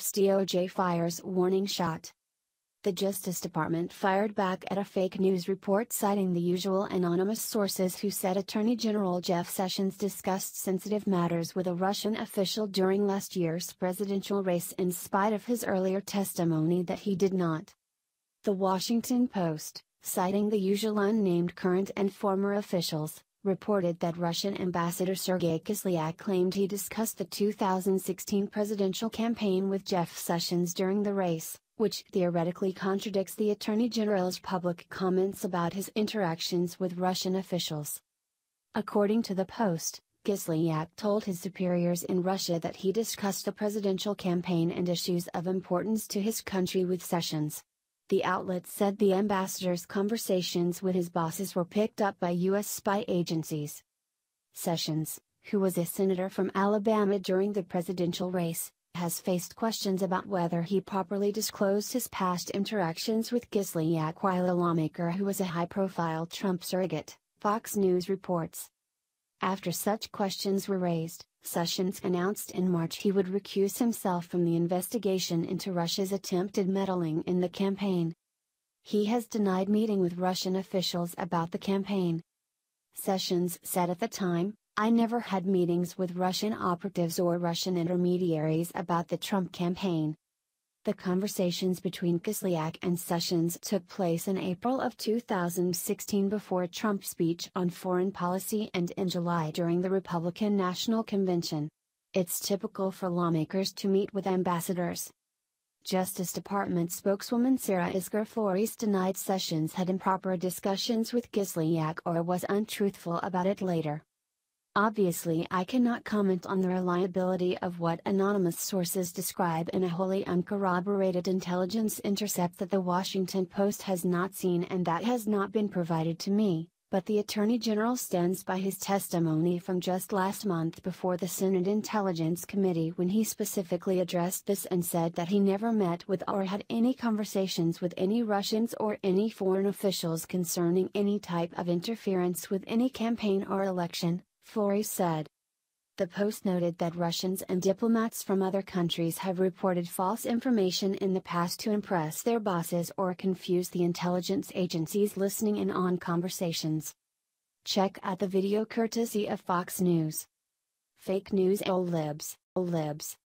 DOJ fires warning shot. The Justice Department fired back at a fake news report citing the usual anonymous sources who said Attorney General Jeff Sessions discussed sensitive matters with a Russian official during last year's presidential race in spite of his earlier testimony that he did not. The Washington Post, citing the usual unnamed current and former officials, reported that Russian Ambassador Sergey Kislyak claimed he discussed the 2016 presidential campaign with Jeff Sessions during the race which theoretically contradicts the Attorney General's public comments about his interactions with Russian officials. According to the Post, Kislyak told his superiors in Russia that he discussed the presidential campaign and issues of importance to his country with Sessions. The outlet said the ambassador's conversations with his bosses were picked up by U.S. spy agencies. Sessions, who was a senator from Alabama during the presidential race, has faced questions about whether he properly disclosed his past interactions with Kislyak while a lawmaker who was a high profile Trump surrogate, Fox News reports. After such questions were raised, Sessions announced in March he would recuse himself from the investigation into Russia's attempted meddling in the campaign. He has denied meeting with Russian officials about the campaign. Sessions said at the time, I never had meetings with Russian operatives or Russian intermediaries about the Trump campaign. The conversations between Kislyak and Sessions took place in April of 2016 before Trump's speech on foreign policy and in July during the Republican National Convention. It's typical for lawmakers to meet with ambassadors. Justice Department spokeswoman Sarah Isgur Flores denied Sessions had improper discussions with Kislyak or was untruthful about it later. Obviously, I cannot comment on the reliability of what anonymous sources describe in a wholly uncorroborated intelligence intercept that the Washington Post has not seen and that has not been provided to me, but the Attorney General stands by his testimony from just last month before the Senate Intelligence Committee when he specifically addressed this and said that he never met with or had any conversations with any Russians or any foreign officials concerning any type of interference with any campaign or election, Flores said. The Post noted that Russians and diplomats from other countries have reported false information in the past to impress their bosses or confuse the intelligence agencies listening in on conversations. Check out the video courtesy of Fox News. Fake news libs, libs.